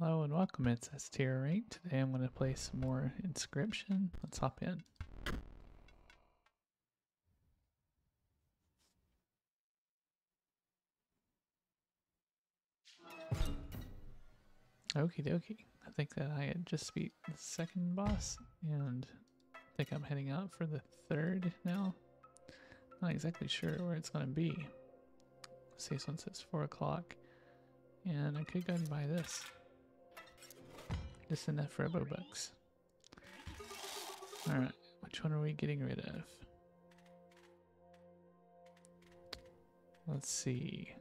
Hello and welcome, it's S tier rank. Today I'm going to play some more Inscryption. Let's hop in. Okie dokie. I think that I had just beat the second boss and I think I'm heading out for the third now. Not exactly sure where it's going to be. This one says 4 o'clock. And I could go and buy this. Just enough for bucks. Alright, which one are we getting rid of? Let's see.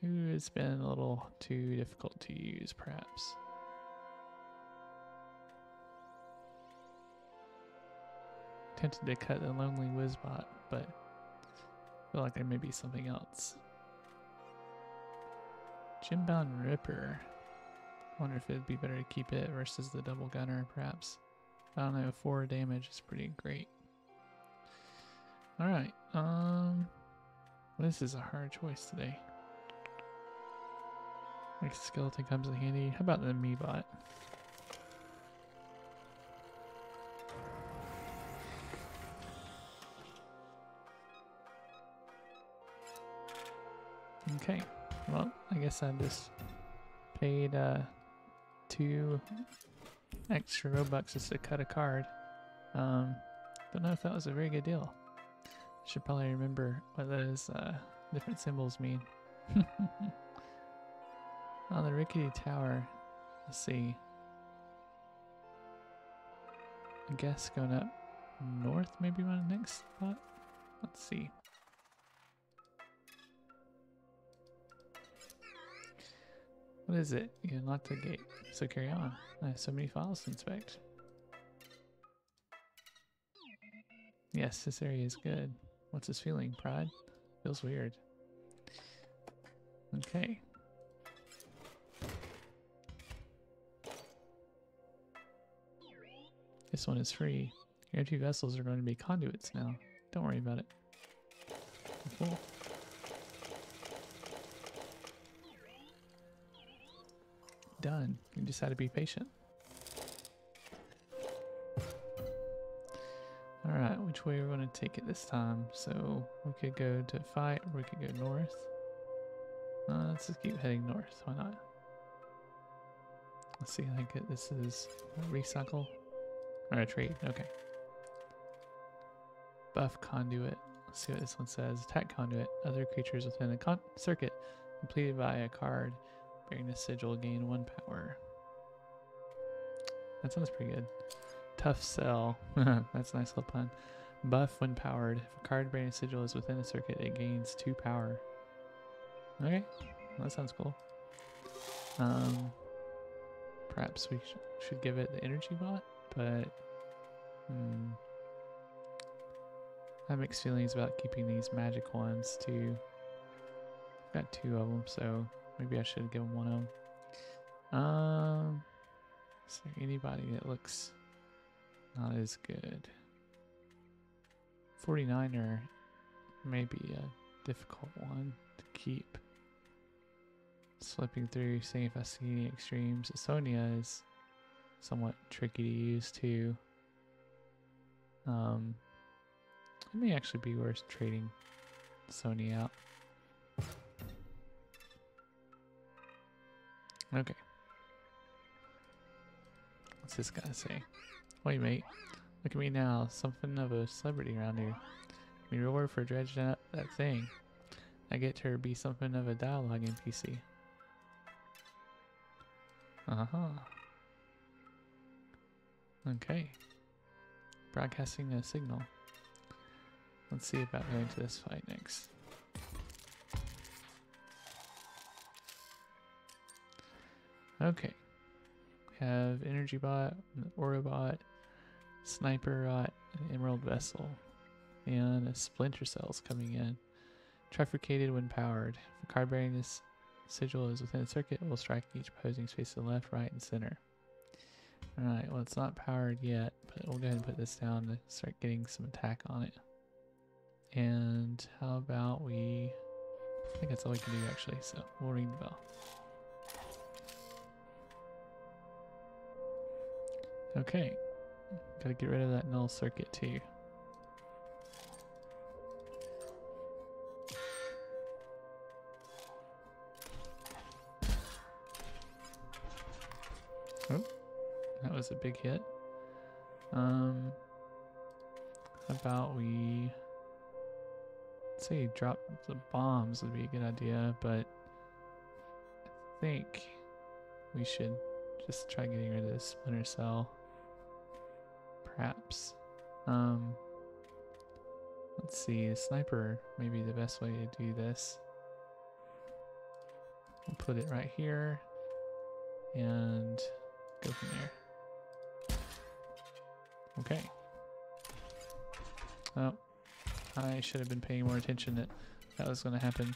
Who has been a little too difficult to use, perhaps? Tempted to cut the lonely Wizbot, but I feel like there may be something else. Gembound Ripper. Wonder if it'd be better to keep it versus the double gunner, perhaps. I don't know, four damage is pretty great. Alright, um this is a hard choice today. Like skeleton comes in handy. How about the Meebot? Okay, well, I guess I just paid uh, two extra Robux just to cut a card. Um, don't know if that was a very good deal. Should probably remember what those uh, different symbols mean. On the rickety tower, let's see. I guess going up north, maybe my next spot. Let's see. What is it? You unlocked the gate. So carry on. I have so many files to inspect. Yes, this area is good. What's this feeling? Pride? Feels weird. Okay. This one is free. Your two vessels are going to be conduits now. Don't worry about it. Cool. Done. You just had to be patient. Alright, which way we're going to take it this time? So we could go to fight or we could go north. Uh, let's just keep heading north. Why not? Let's see. I think this is recycle. Or a trade, okay. Buff conduit. Let's see what this one says. Attack conduit. Other creatures within a circuit completed by a card bearing the sigil gain one power. That sounds pretty good. Tough sell. That's a nice little pun. Buff when powered. If a card bearing a sigil is within a circuit, it gains two power. Okay, well, that sounds cool. Um, perhaps we sh should give it the energy bot but hmm, I have mixed feelings about keeping these magic ones too. I've got two of them, so maybe I should give them one of them. Um, is there anybody that looks not as good? 49er may be a difficult one to keep. Slipping through, seeing if I see any extremes. Sonia is somewhat tricky to use too. Um, it may actually be worth trading Sony out. Okay. What's this guy say? Wait, mate. Look at me now. Something of a celebrity around here. Me reward for dredging up that thing. I get to be something of a dialogue NPC. Uh-huh. Okay. Broadcasting a signal. Let's see about going to this fight next. Okay. We have Energy Bot, Aura Bot, Sniper Bot, an Emerald Vessel, and a Splinter Cells coming in. Trifurcated when powered. If a card bearing this sigil is within a circuit, it will strike each opposing space to the left, right, and center. Alright, well it's not powered yet, but we'll go ahead and put this down to start getting some attack on it. And how about we... I think that's all we can do actually, so we'll ring the bell. Okay. Gotta get rid of that null circuit too. Oh, that was a big hit. Um, how about we say drop the bombs would be a good idea, but I think we should just try getting rid of this splinter cell. Perhaps. Um, let's see, sniper may be the best way to do this. We'll put it right here and go from there. Okay. Oh, I should have been paying more attention that that was going to happen.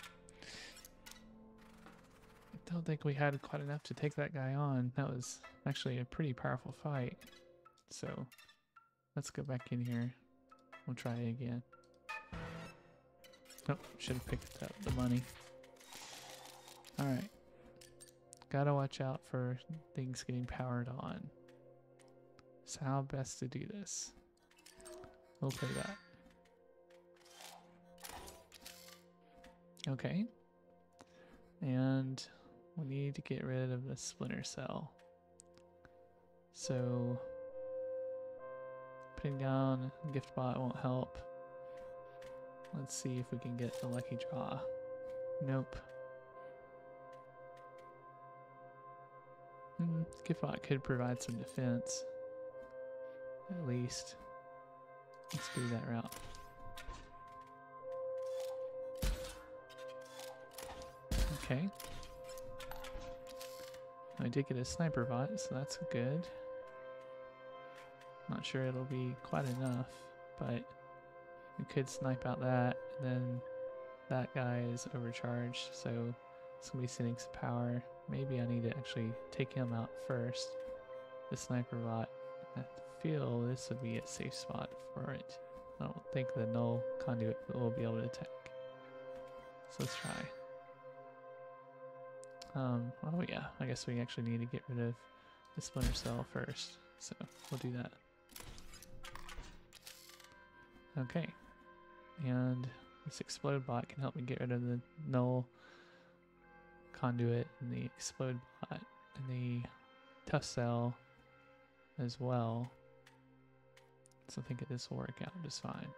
I don't think we had quite enough to take that guy on. That was actually a pretty powerful fight. So let's go back in here. We'll try again. Oh, should have picked up the money. Alright. Gotta watch out for things getting powered on. So how best to do this? We'll play that. Okay. And we need to get rid of the splinter cell. So putting down gift bot won't help. Let's see if we can get the lucky draw. Nope. Hmm, gift bot could provide some defense. At least. Let's do that route. Okay. I did get a sniper bot, so that's good. Not sure it'll be quite enough, but we could snipe out that, and then that guy is overcharged, so it's gonna be sending some power. Maybe I need to actually take him out first. The sniper bot. I feel this would be a safe spot for it. I don't think the null conduit will be able to attack. So let's try. Um, oh yeah, I guess we actually need to get rid of the splinter cell first. So we'll do that. Okay. And this explode bot can help me get rid of the null conduit and the explode bot and the tough cell as well. So I think this will work out just fine.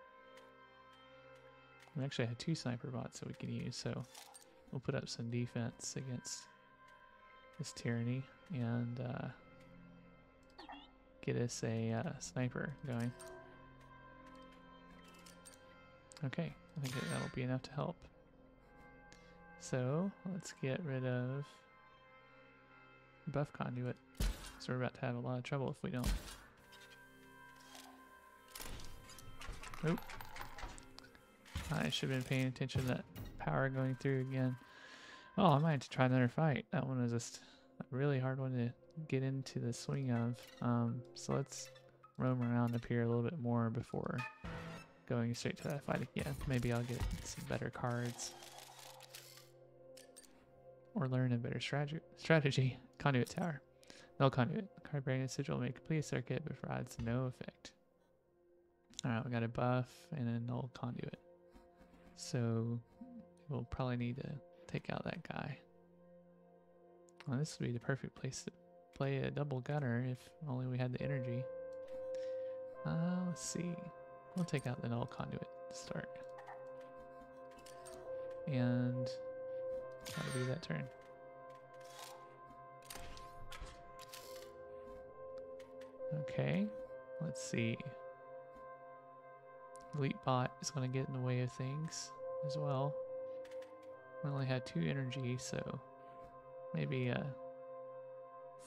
We actually have two sniper bots that we can use, so we'll put up some defense against this tyranny and uh, get us a uh, sniper going. Okay, I think that will be enough to help. So let's get rid of buff conduit. So we're about to have a lot of trouble if we don't. Oop. I should have been paying attention to that power going through again. Oh, I might have to try another fight. That one was just a really hard one to get into the swing of. Um, so let's roam around up here a little bit more before going straight to that fight again. Maybe I'll get some better cards. Or learn a better strategy. strategy. Conduit Tower. Null Conduit. Card bearing a sigil may complete a circuit but provides no effect. Alright, we got a buff and a null conduit. So we'll probably need to take out that guy. Well, this would be the perfect place to play a double gunner if only we had the energy. Uh, let's see. We'll take out the null conduit to start. And that'll be that turn. Okay, let's see. Elite bot is going to get in the way of things as well. We only had two energy, so maybe a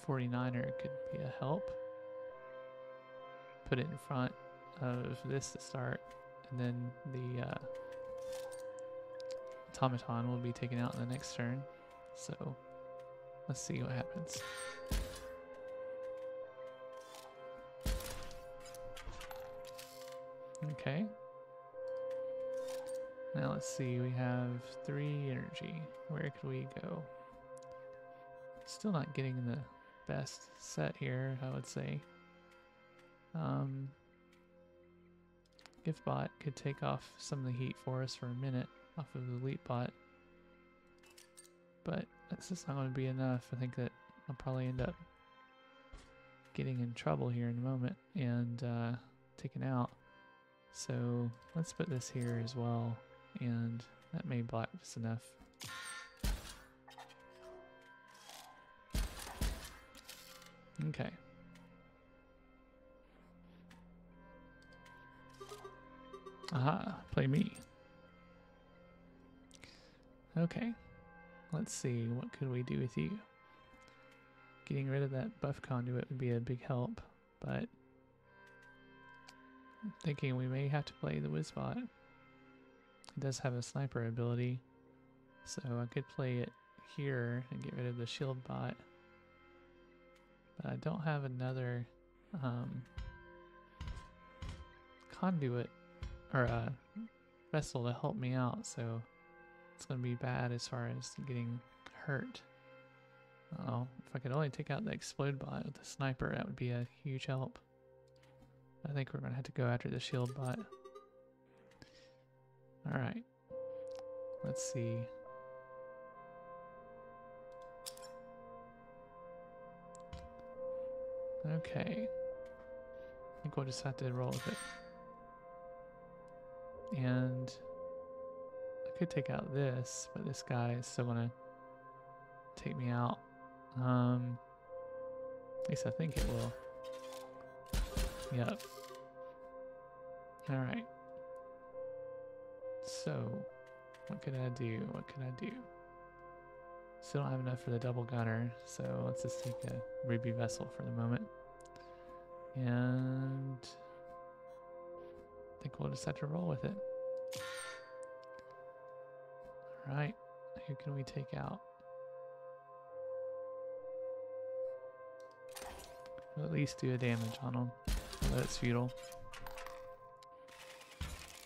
49er could be a help. Put it in front of this to start, and then the uh, automaton will be taken out in the next turn. So let's see what happens. Okay. Now let's see, we have three energy. Where could we go? Still not getting the best set here, I would say. Um, Gift bot could take off some of the heat for us for a minute off of the elite bot. But that's just not going to be enough. I think that I'll probably end up getting in trouble here in a moment and uh, taken out. So let's put this here as well. And that may block just enough. Okay. Aha, play me. Okay. Let's see, what could we do with you? Getting rid of that buff conduit would be a big help, but I'm thinking we may have to play the Wizbot. It does have a sniper ability, so I could play it here and get rid of the shield bot. But I don't have another um, conduit or a vessel to help me out, so it's going to be bad as far as getting hurt. Oh, if I could only take out the explode bot with the sniper, that would be a huge help. I think we're going to have to go after the shield bot. Alright. Let's see. Okay. I think we'll just have to roll with it. And I could take out this, but this guy is still gonna take me out. Um, at least I think it will. Yep. Alright. So, what can I do? What can I do? Still don't have enough for the double gunner, so let's just take a ruby vessel for the moment. And I think we'll just have to roll with it. Alright, who can we take out? We'll at least do a damage on them, although it's futile.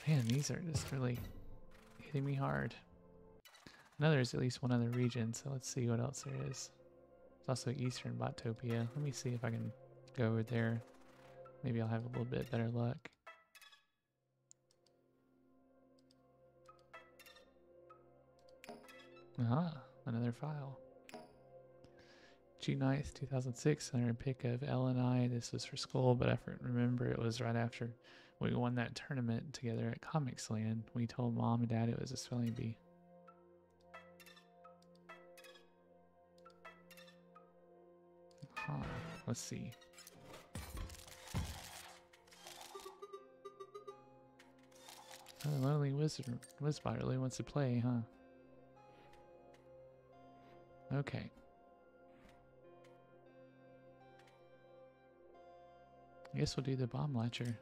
Man, these are just really hitting me hard. I know there's at least one other region, so let's see what else there is. There's also Eastern Botopia. Let me see if I can go over there. Maybe I'll have a little bit better luck. Ah, another file. June 9th, 2006, I pick of L and I. This was for school, but I remember it was right after we won that tournament together at Comics Land. We told mom and dad it was a spelling bee. Huh, let's see. Oh, the lonely wizard wizard really wants to play, huh? Okay. I guess we'll do the bomb launcher.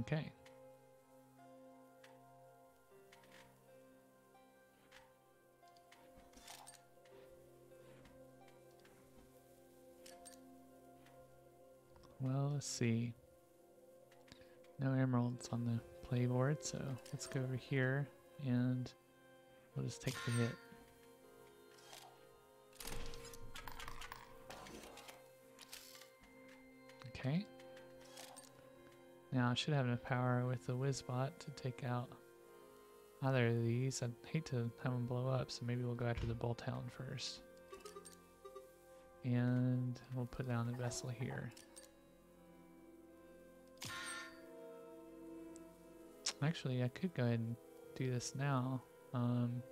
Okay. Well, let's see. No emeralds on the playboard, so let's go over here and we'll just take the hit. Okay. Now I should have enough power with the Wizbot to take out either of these. I'd hate to have them blow up, so maybe we'll go after the Bolthound first. And we'll put down the vessel here. Actually, I could go ahead and do this now. Um,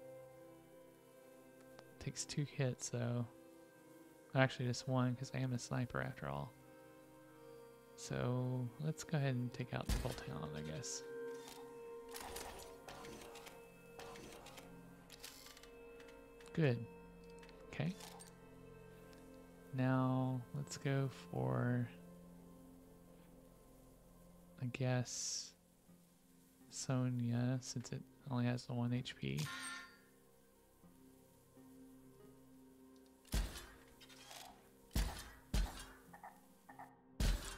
takes two hits, though. Actually, just one, because I am a sniper after all. So, let's go ahead and take out the Bolthound, I guess. Good. Okay. Now, let's go for... I guess... Sonya, since it only has the 1 HP.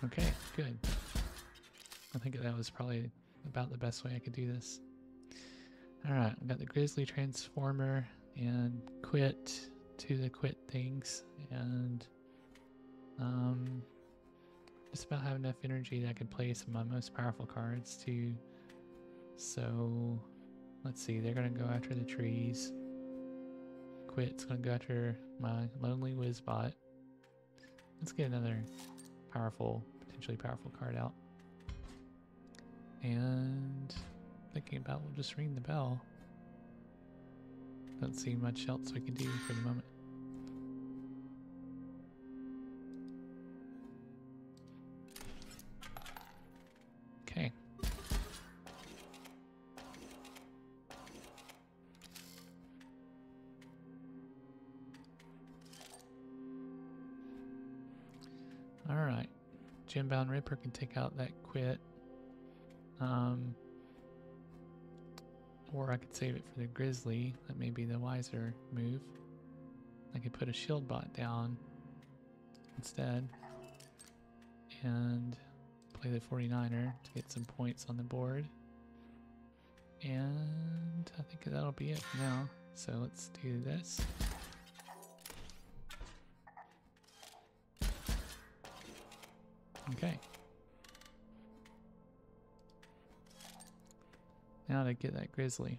Okay, good. I think that was probably about the best way I could do this. Alright, we got the Grizzly Transformer and quit to the quit things and um just about have enough energy that I can play some of my most powerful cards too. So let's see, they're gonna go after the trees. Quit's gonna go after my lonely Wizbot. Let's get another powerful, potentially powerful card out. And thinking about we'll just ring the bell. Don't see much else we can do for the moment. Gembound Ripper can take out that quit. Um, or I could save it for the Grizzly. That may be the wiser move. I could put a shield bot down instead. And play the 49er to get some points on the board. And I think that'll be it for now. So let's do this. Okay. Now to get that grizzly.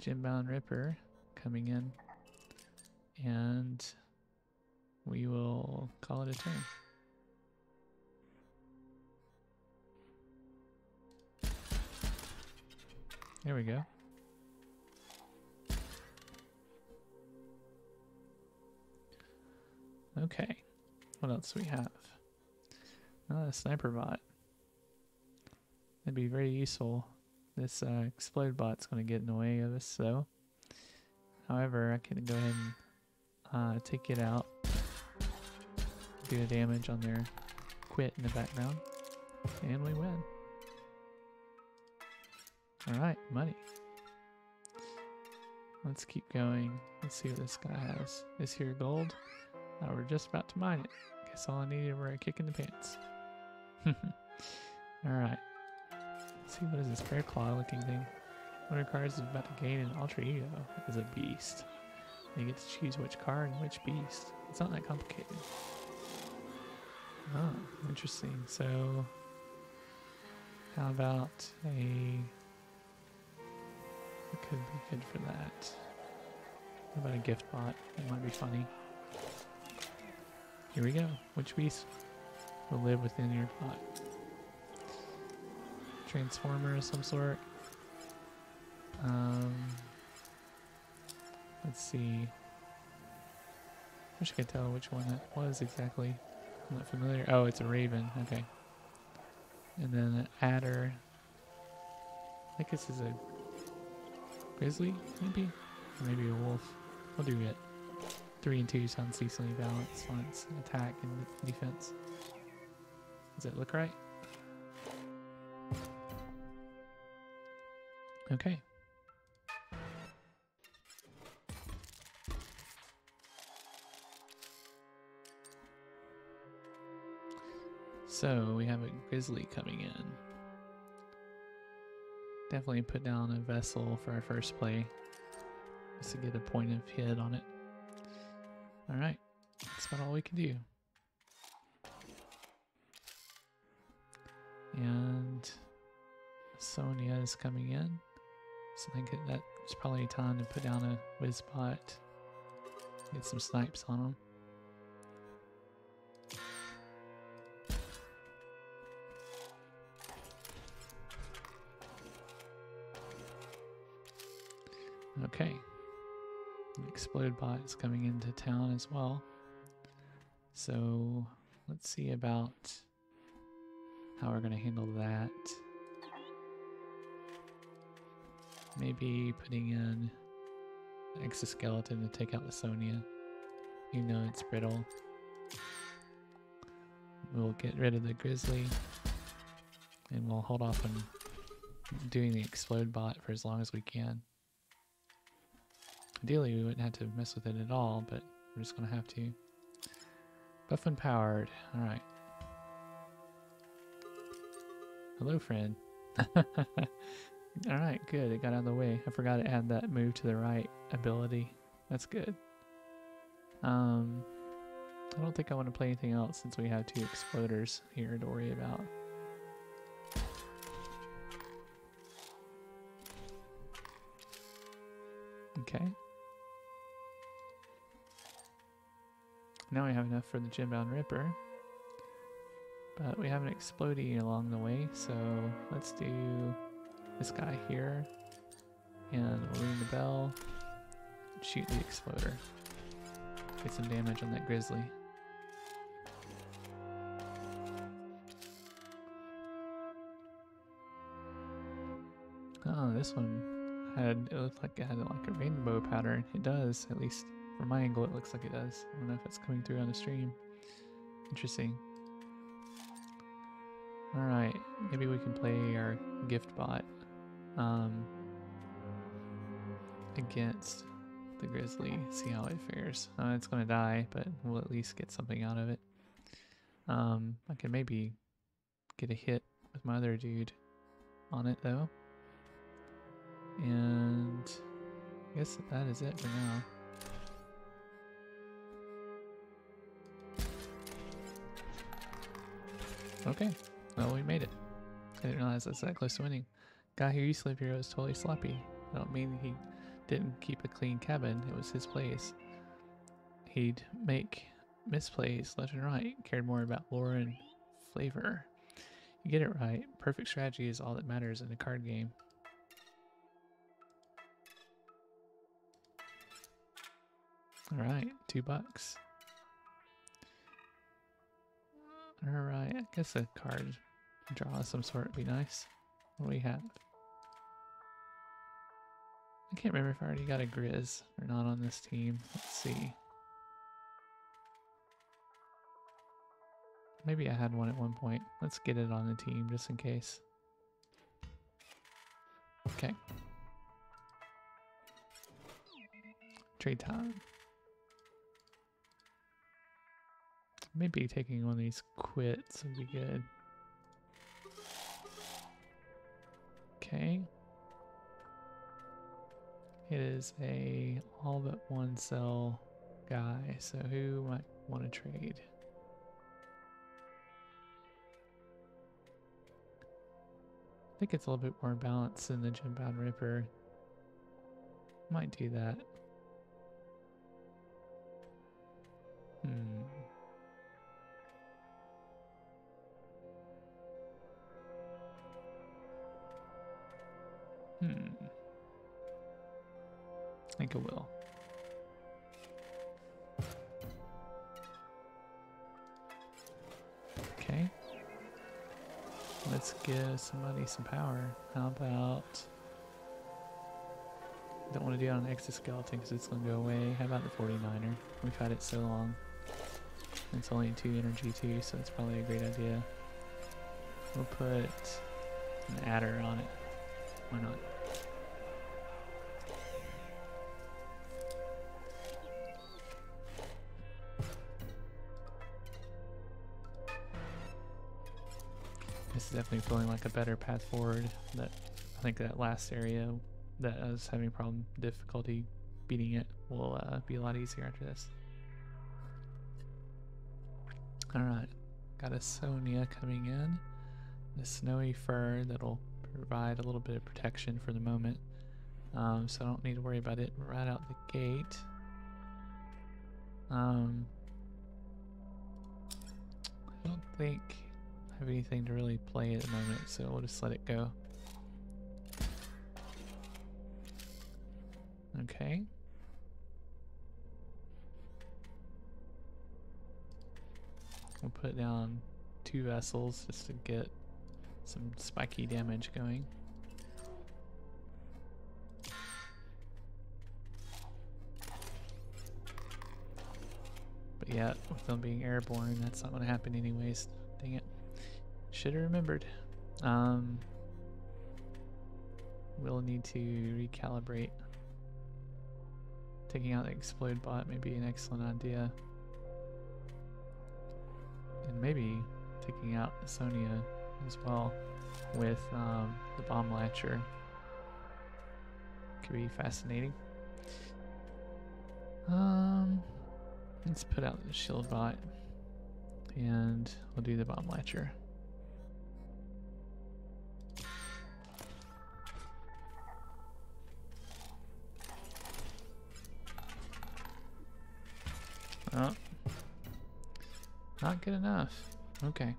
Gembound Ripper coming in. And we will call it a turn. There we go. Okay. What else do we have? Oh, a sniper bot. That'd be very useful. This uh, explode bot's going to get in the way of us, though. However, I can go ahead and uh, take it out. Do the damage on their quit in the background. And we win. Alright, money. Let's keep going. Let's see what this guy has. Is here gold? Oh, we're just about to mine it. Guess all I needed were a kick in the pants. Alright. Let's see, what is this bear claw looking thing? One of cards is about to gain an alter ego as a beast. And you get to choose which card and which beast. It's not that complicated. Oh, interesting. So, how about a it could be good for that. How about a gift bot? That might be funny. Here we go. Which beast will live within your bot? Transformer of some sort. Um, let's see. I Wish I could tell which one that was exactly. I'm not familiar. Oh, it's a raven. Okay. And then an adder. I think this is a Grizzly, maybe? Or maybe a wolf. We'll do it. Three and two sounds decently balanced on its attack and defense. Does it look right? Okay. So we have a grizzly coming in. Definitely put down a vessel for our first play. Just to get a point of hit on it. Alright. That's about all we can do. And Sonia is coming in. So I think that's probably time to put down a Wizbot. Get some snipes on them. Okay. Explode bot is coming into town as well. So let's see about how we're going to handle that. Maybe putting in exoskeleton to take out the Sonia. You know it's brittle. We'll get rid of the grizzly. And we'll hold off on doing the explode bot for as long as we can. Ideally, we wouldn't have to mess with it at all, but we're just going to have to. Buff and powered. Alright. Hello, friend. Alright, good. It got out of the way. I forgot it had that move to the right ability. That's good. Um, I don't think I want to play anything else since we have two exploders here to worry about. Okay. Now we have enough for the Gembound Ripper. But we have an exploding along the way, so let's do this guy here. And we'll ring the bell. Shoot the exploder. Get some damage on that grizzly. Oh, this one had it looked like it had like a rainbow pattern. It does, at least from my angle it looks like it does. I don't know if it's coming through on the stream. Interesting. Alright, maybe we can play our gift bot um, against the grizzly, see how it fares. Uh, it's to die, but we'll at least get something out of it. Um, I can maybe get a hit with my other dude on it though. And I guess that is it for now. Okay, well we made it. I didn't realize that's that close to winning. Guy who used to live here was totally sloppy. I don't mean he didn't keep a clean cabin, it was his place. He'd make misplays left and right, cared more about lore and flavor. You get it right. Perfect strategy is all that matters in a card game. Alright, two bucks. Alright, I guess a card draw of some sort would be nice. What do we have? I can't remember if I already got a Grizz or not on this team. Let's see. Maybe I had one at one point. Let's get it on the team just in case. Okay. Trade time. Maybe taking one of these quits would be good. Okay. It is a all but one cell guy, so who might want to trade? I think it's a little bit more balanced than the Gembound Ripper. Might do that. Give somebody some power. How about... Don't want to do it on exoskeleton because it's going to go away. How about the 49er? We've had it so long. It's only 2 energy too, so it's probably a great idea. We'll put an adder on it. Why not? Definitely feeling like a better path forward. That I think that last area that I was having problem difficulty beating it will uh, be a lot easier after this. Alright, got a Sonia coming in. The snowy fur that'll provide a little bit of protection for the moment. Um, so I don't need to worry about it right out the gate. Um, I don't think have anything to really play at the moment, so we'll just let it go. Okay. We'll put down two vessels just to get some spiky damage going. But yeah, with them being airborne, that's not going to happen anyways. Dang it. Should have remembered. Um, we'll need to recalibrate. Taking out the explode bot may be an excellent idea. And maybe taking out Sonia as well with um, the bomb latcher could be fascinating. Um, let's put out the shield bot, and we'll do the bomb latcher. Good enough. Okay.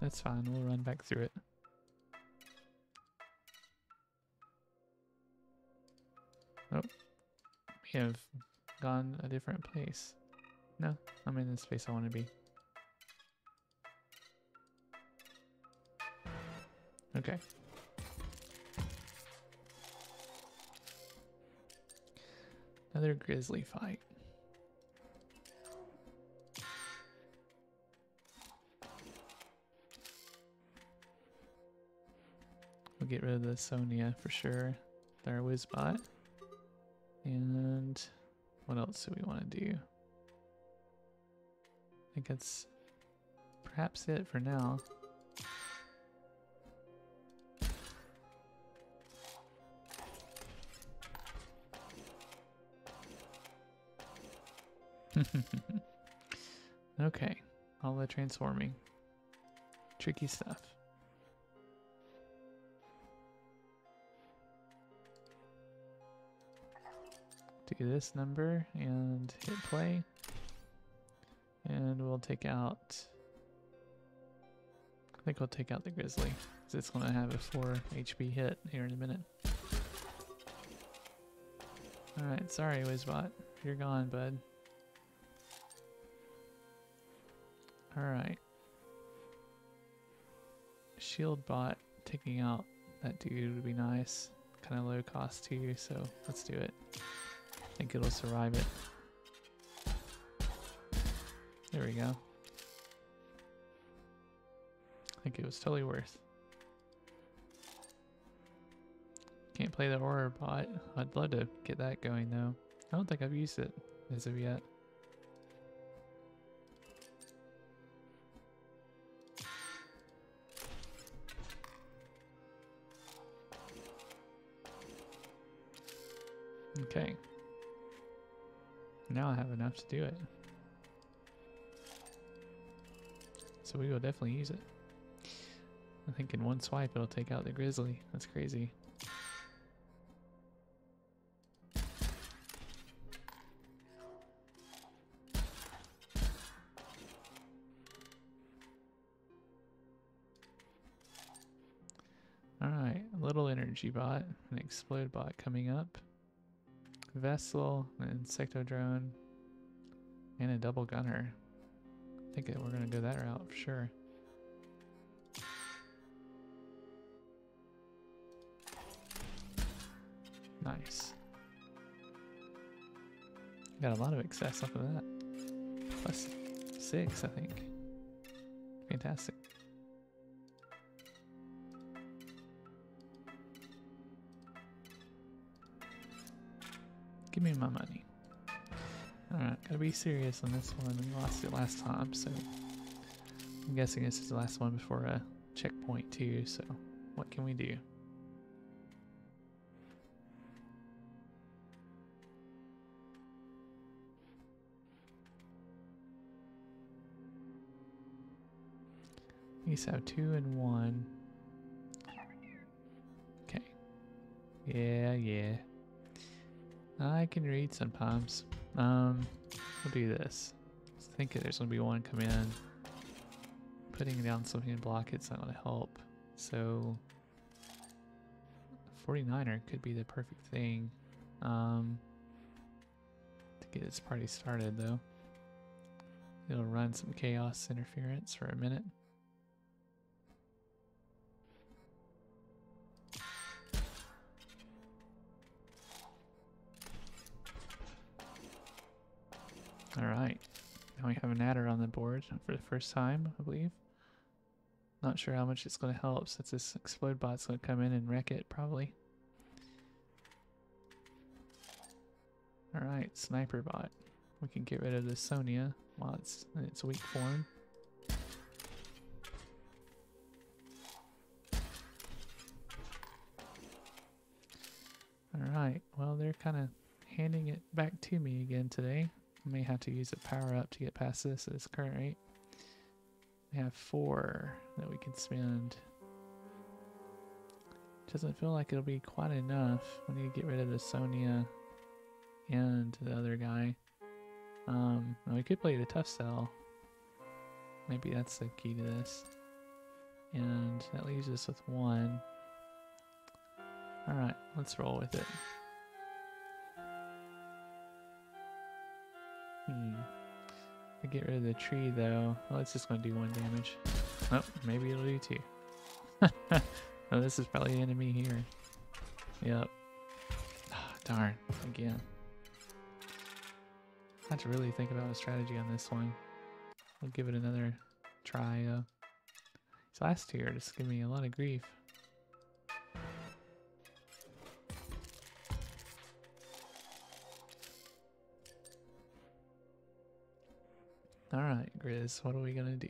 That's fine. We'll run back through it. Oh. We have gone a different place. No, I'm in the space I want to be. Okay. Another grizzly fight. We'll get rid of the Sonia for sure. Their Wizbot. And what else do we want to do? I think that's perhaps it for now. okay, all the transforming. Tricky stuff. This number and hit play. And we'll take out, I think we'll take out the Grizzly, because it's going to have a 4 HP hit here in a minute. Alright, sorry Wizbot, you're gone, bud. Alright. Shield bot taking out that dude would be nice. Kind of low cost too, so let's do it think it'll survive it. There we go. I think it was totally worth. Can't play the horror bot. I'd love to get that going though. I don't think I've used it as of yet. Okay. Now I have enough to do it. So we will definitely use it. I think in one swipe it'll take out the grizzly. That's crazy. Alright, a little energy bot, an explode bot coming up. Vessel, an Insectodrone, and a double gunner. I think we're to go that route for sure. Nice. Got a lot of excess off of that. Plus six, I think. Fantastic. Me my money. Alright, gotta be serious on this one. We lost it last time, so I'm guessing this is the last one before a checkpoint too, so what can we do? These have two and one. Okay. Yeah, yeah. I can read sometimes. Um, we'll do this. I think there's gonna be one come in. Putting down something to block it's not gonna help. So 49er could be the perfect thing. Um, to get this party started though. It'll run some chaos interference for a minute. Alright. Now we have an adder on the board for the first time, I believe. Not sure how much it's going to help since this explode bot's going to come in and wreck it, probably. Alright, sniper bot. We can get rid of the Sonia while it's in its weak form. Alright, well they're kind of handing it back to me again today. May have to use a power up to get past this at this current rate. We have four that we can spend. Doesn't feel like it'll be quite enough. We need to get rid of the Sonia and the other guy. Um, we could play the tough cell. Maybe that's the key to this. And that leaves us with one. Alright, let's roll with it. Get rid of the tree though, well it's just gonna do one damage. Oh, maybe it'll do two. oh, this is probably the enemy here. Yep. Oh, darn, again. I have to really think about a strategy on this one. We'll give it another try. Uh, these last two are just giving me a lot of grief. Alright, Grizz, what are we gonna do?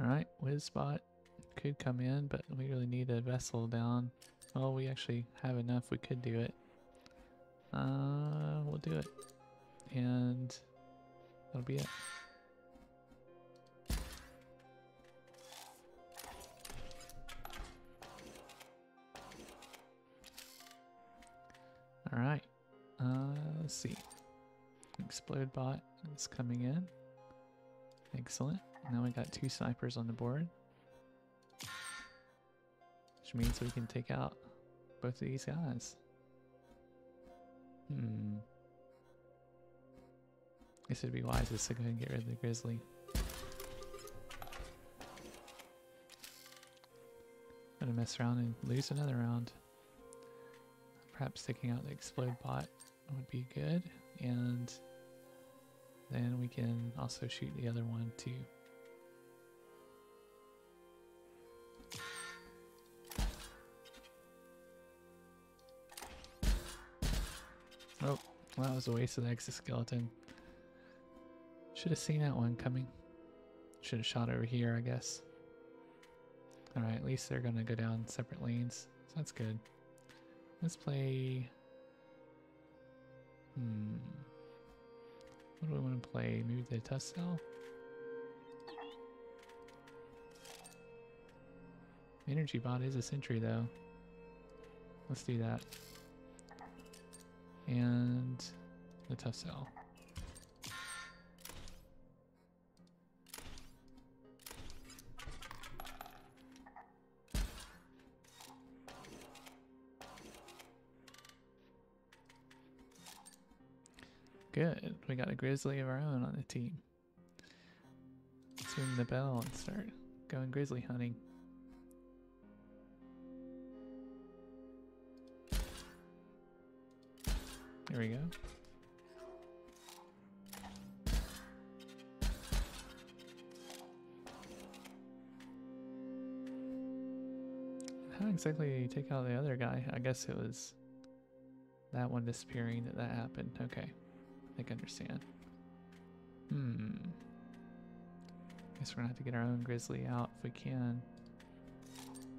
Alright, Wizbot could come in, but we really need a vessel down. Well, we actually have enough, we could do it. Uh, we'll do it. And that'll be it. Explode bot is coming in. Excellent. Now we got two snipers on the board. Which means we can take out both of these guys. Hmm. Guess it'd be wise to go ahead and get rid of the grizzly. Gonna mess around and lose another round. Perhaps taking out the explode bot would be good, and then we can also shoot the other one too. Oh, that was a waste of the exoskeleton. Should have seen that one coming. Should have shot over here, I guess. Alright, at least they're gonna go down separate lanes. So that's good. Let's play... Hmm... What do we want to play? Maybe the test cell? Energy bot is a sentry though. Let's do that and the tough cell. Got a grizzly of our own on the team. Let's ring the bell and start going grizzly hunting. There we go. How exactly did you take out the other guy? I guess it was that one disappearing that that happened. Okay. I can understand. Hmm. Guess we're gonna have to get our own grizzly out if we can.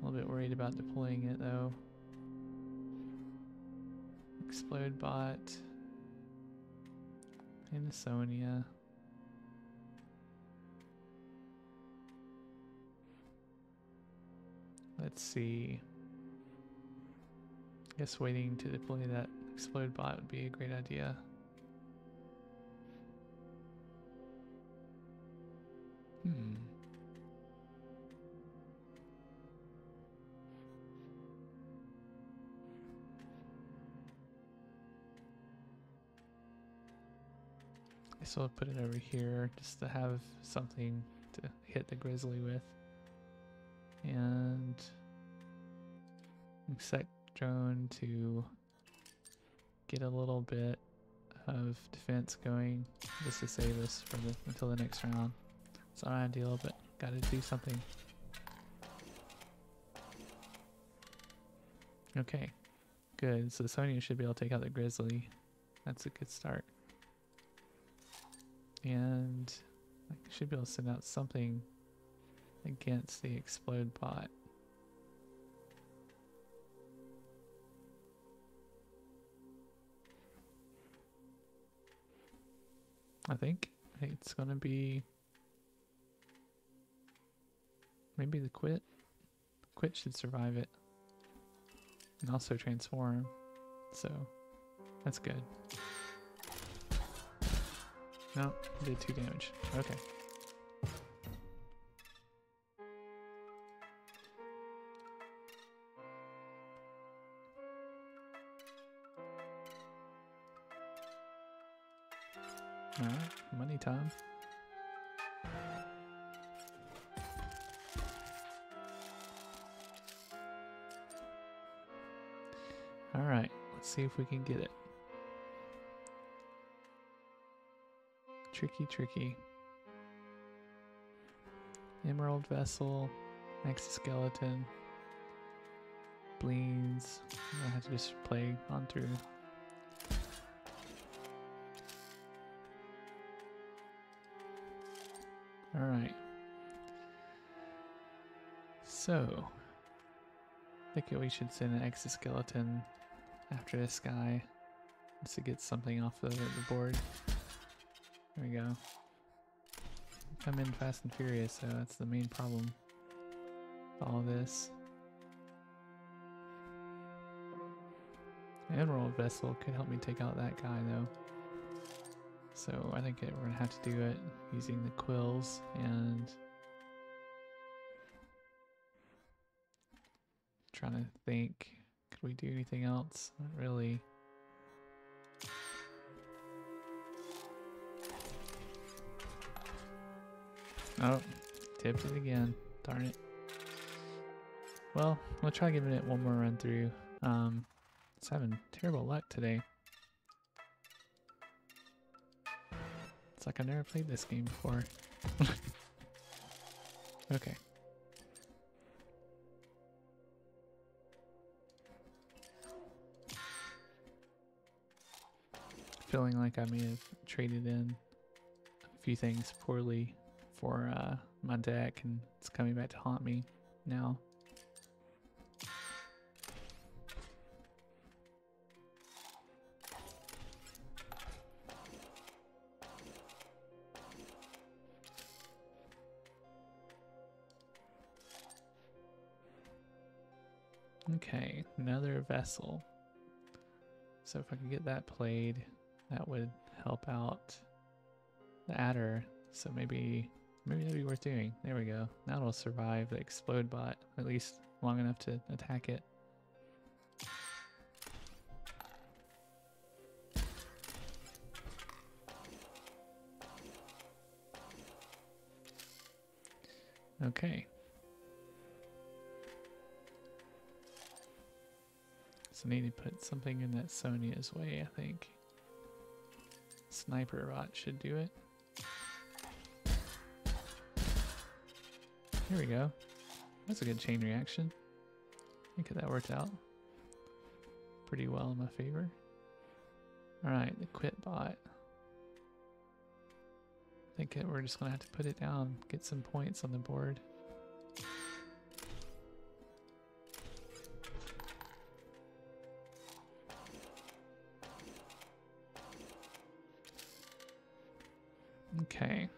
A little bit worried about deploying it though. Explode bot. Sonia. Let's see. Guess waiting to deploy that explode bot would be a great idea. Hmm. So I'll put it over here just to have something to hit the grizzly with. And set drone to get a little bit of defense going just to save us for the until the next round. It's not ideal, but gotta do something. Okay, good. So Sonya should be able to take out the grizzly. That's a good start. And I should be able to send out something against the explode bot. I think it's gonna be maybe the quit. Quit should survive it. And also transform. So that's good. No, did two damage. Okay. We can get it. Tricky, tricky. Emerald Vessel, Exoskeleton, Bleeds. I have to just play on through. Alright. So, I think we should send an exoskeleton after this guy to get something off the, the board. There we go. I'm in Fast and Furious, so that's the main problem. All this. Emerald Vessel could help me take out that guy though. So I think we're gonna have to do it using the quills and trying to think, could we do anything else? Not really. Oh, tipped it again. Darn it. Well, we'll try giving it one more run through. Um, it's having terrible luck today. It's like I've never played this game before. okay. Feeling like I may have traded in a few things poorly for uh, my deck and it's coming back to haunt me now. Okay, another vessel. So if I can get that played, that would help out the adder. So maybe maybe that'd be worth doing. There we go. Now it'll survive the explode bot, at least long enough to attack it. Okay. So I need to put something in that Sonia's way, I think. Sniper Rot should do it. Here we go. That's a good chain reaction. I think that worked out pretty well in my favor. Alright, the quit bot. I think we're just going to have to put it down, get some points on the board. Okay.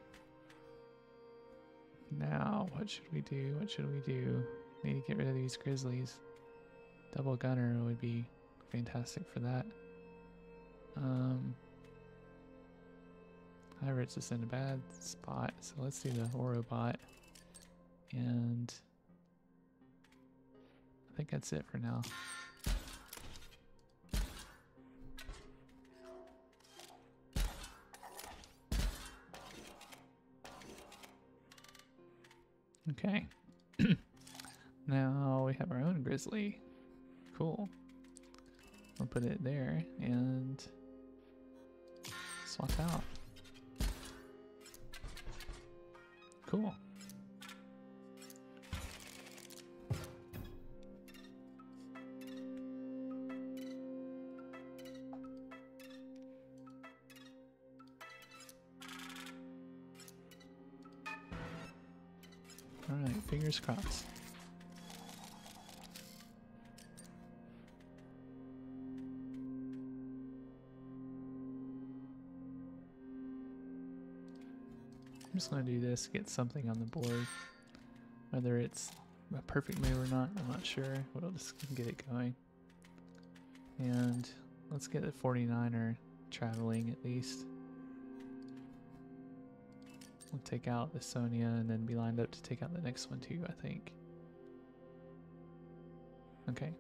Now, what should we do? What should we do? Need to get rid of these grizzlies. Double gunner would be fantastic for that. Um, Hybrids is in a bad spot, so let's do the Ourobot. And I think that's it for now. Okay. now we have our own grizzly. Cool. We'll put it there and swap out. Cool. Fingers crossed. I'm just going to do this, get something on the board. Whether it's a perfect move or not, I'm not sure, but I'll just get it going. And let's get the 49er traveling at least. We'll take out the Sonia and then be lined up to take out the next one too, I think. Okay.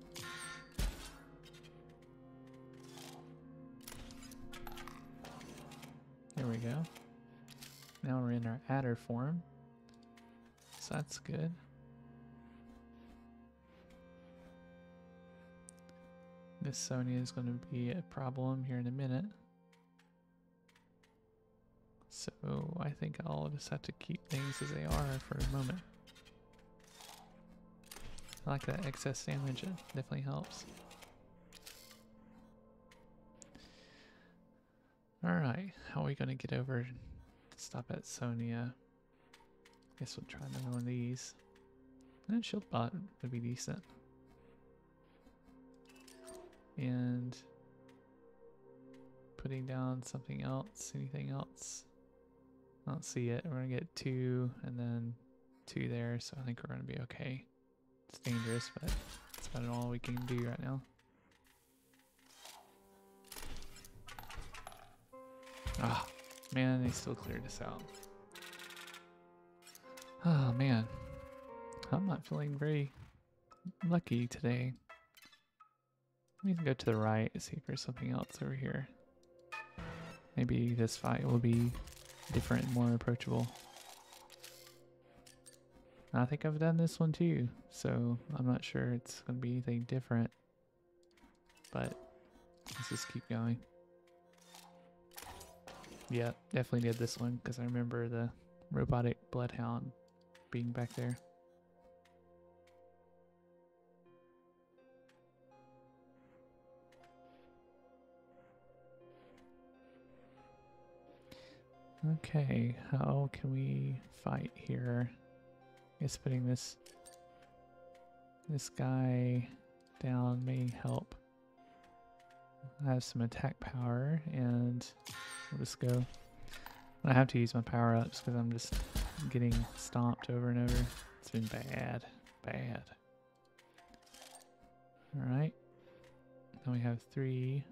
There we go. Now we're in our adder form. So that's good. This Sonia is going to be a problem here in a minute. So I think I'll just have to keep things as they are for a moment. I like that excess damage, it definitely helps. Alright, how are we going to get over stop at Sonia? I guess we'll try another one of these. And shield bot would be decent. And putting down something else, anything else? I don't see it. We're gonna get two and then two there, so I think we're gonna be okay. It's dangerous, but it's about all we can do right now. Ah, man, they still cleared us out. Oh man, I'm not feeling very lucky today. We can go to the right see if there's something else over here. Maybe this fight will be different, more approachable. I think I've done this one too, so I'm not sure it's going to be anything different. But let's just keep going. Yeah, definitely did this one because I remember the robotic bloodhound being back there. Okay, how can we fight here? I guess putting this this guy down may help. I have some attack power and we'll just go. I have to use my power ups because I'm just getting stomped over and over. It's been bad. Bad. Alright. Now we have three.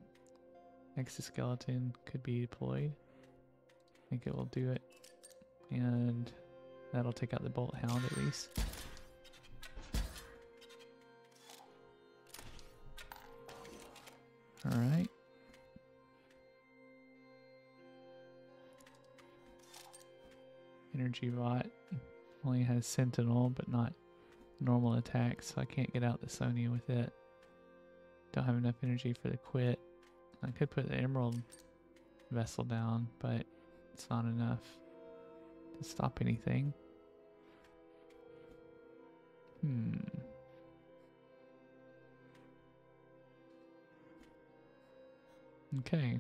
Exoskeleton could be deployed. I think it will do it. And that'll take out the bolt hound at least. Alright. Energy bot only has sentinel but not normal attack so I can't get out the Sonia with it. Don't have enough energy for the quit. I could put the emerald vessel down but it's not enough to stop anything. Hmm. Okay.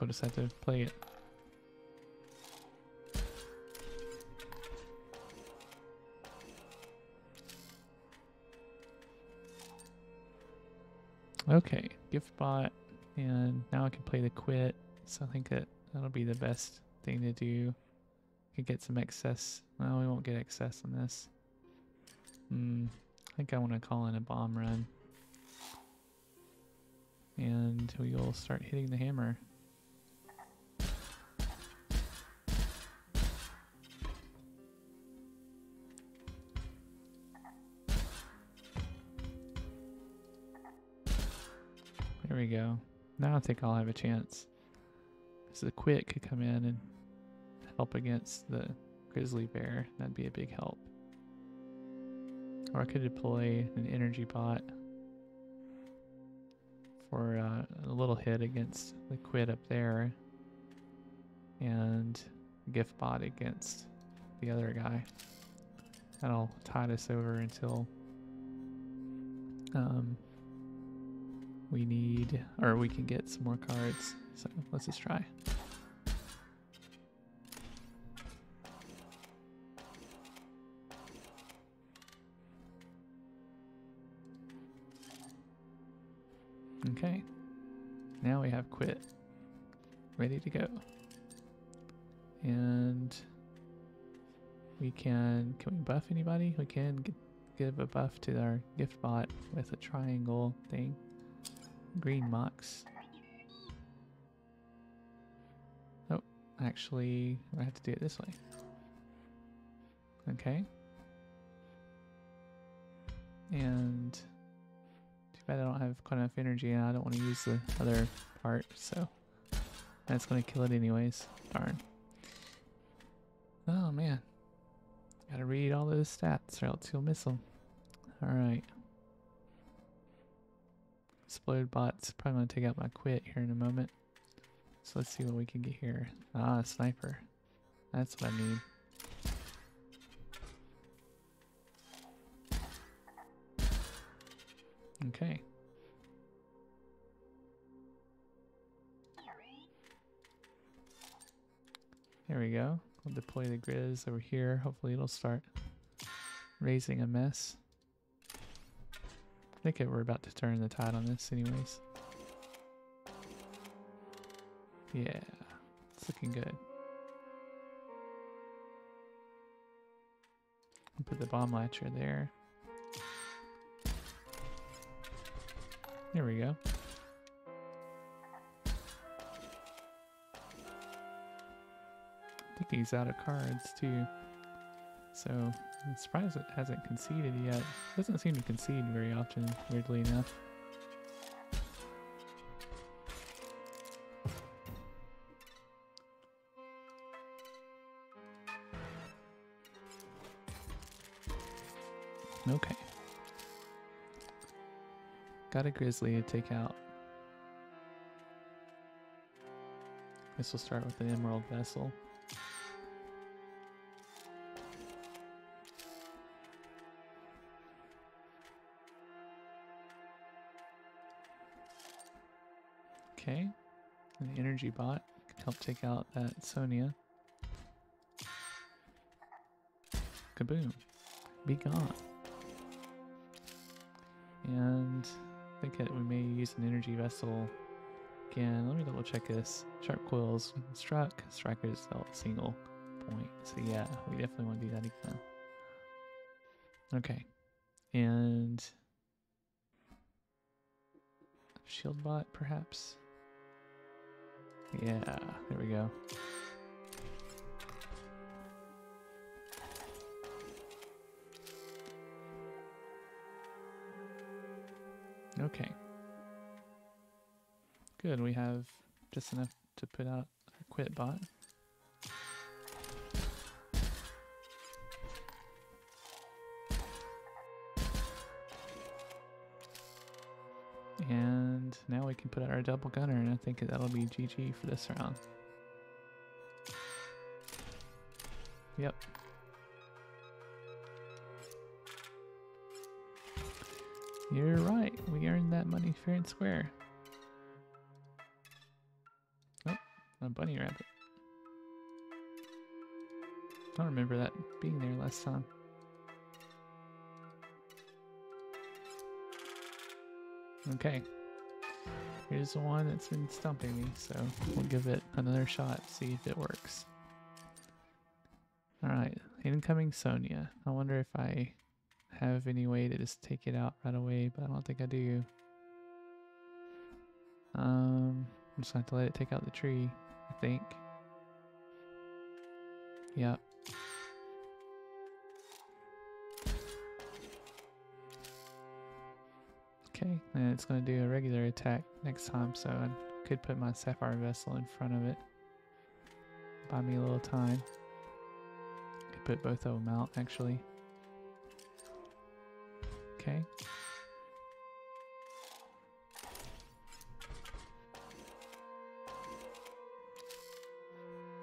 I'll have to play it. Okay, gift bot, and now I can play the quit. So I think that that'll be the best thing to do. Could get some excess. Well, we won't get excess on this. Hmm. I think I want to call in a bomb run. And we will start hitting the hammer. There we go. Now I think I'll have a chance. So the quit could come in and help against the grizzly bear. That'd be a big help. Or I could deploy an energy bot for uh, a little hit against the quid up there and gift bot against the other guy. That'll tide us over until um, we need, or we can get some more cards. So let's just try. Okay, now we have quit ready to go. And we can, can we buff anybody? We can give a buff to our gift bot with a triangle thing. Green marks. Oh, actually, I have to do it this way. Okay. And too bad I don't have quite enough energy and I don't want to use the other part, so that's going to kill it anyways. Darn. Oh man. Gotta read all those stats or else you'll miss them. Alright. Explode bot's probably going to take out my quit here in a moment. So let's see what we can get here. Ah, sniper. That's what I need. Okay. There we go. We'll deploy the Grizz over here. Hopefully it'll start raising a mess. I think we're about to turn the tide on this anyways. Yeah, it's looking good. Put the bomb latcher there. There we go. I think he's out of cards too. So I'm surprised it hasn't conceded yet. It Doesn't seem to concede very often, weirdly enough. Okay. Got a grizzly to take out. Guess we'll start with an emerald vessel. Energy bot can help take out that Sonia. Kaboom. Be gone. And I think that we may use an energy vessel again. Let me double check this. Sharp coils struck. Strikers dealt single point. So yeah, we definitely want to do that again. Okay. And shield bot perhaps? Yeah, there we go. Okay. Good, we have just enough to put out our quit bot. And now we can put out our double gunner and I think that'll be GG for this round. Yep. You're right. We earned that money fair and square. Oh, a bunny rabbit. I don't remember that being there last time. Okay. Here's the one that's been stumping me, so we'll give it another shot, see if it works. Alright, incoming Sonia. I wonder if I have any way to just take it out right away, but I don't think I do. Um, I'm just going to have to let it take out the tree, I think. Yep. Okay, and it's going to do a regular attack next time, so I could put my Sapphire Vessel in front of it. Buy me a little time. Could put both of them out, actually. Okay.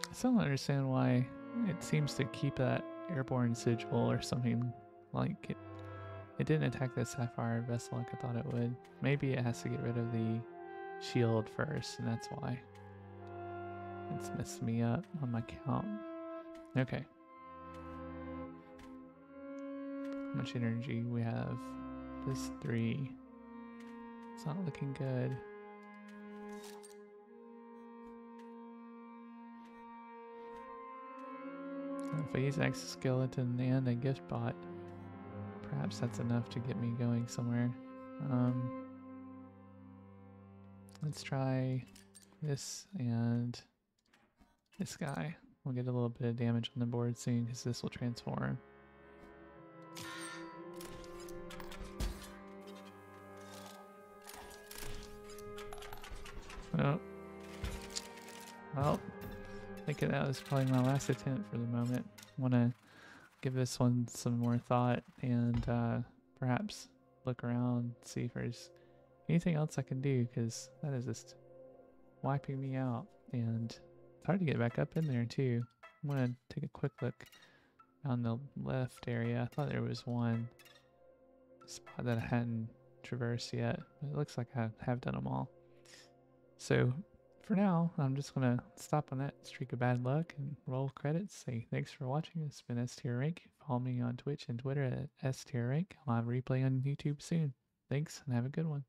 I still don't understand why it seems to keep that airborne sigil or something like it. It didn't attack the sapphire vessel like I thought it would. Maybe it has to get rid of the shield first, and that's why. It's messed me up on my count. Okay. How much energy we have? This three. It's not looking good. If I use exoskeleton and a gift bot, perhaps that's enough to get me going somewhere. Um, let's try this and this guy. We'll get a little bit of damage on the board soon because this will transform. Oh. Well, I think that was probably my last attempt for the moment. want to give this one some more thought and uh, perhaps look around, see if there's anything else I can do because that is just wiping me out and it's hard to get back up in there too. I'm going to take a quick look on the left area. I thought there was one spot that I hadn't traversed yet. It looks like I have done them all. So for now, I'm just going to stop on that streak of bad luck and roll credits. Say thanks for watching. It's been S-Tier Rank. Follow me on Twitch and Twitter at S-Tier Rank. I'll have a replay on YouTube soon. Thanks and have a good one.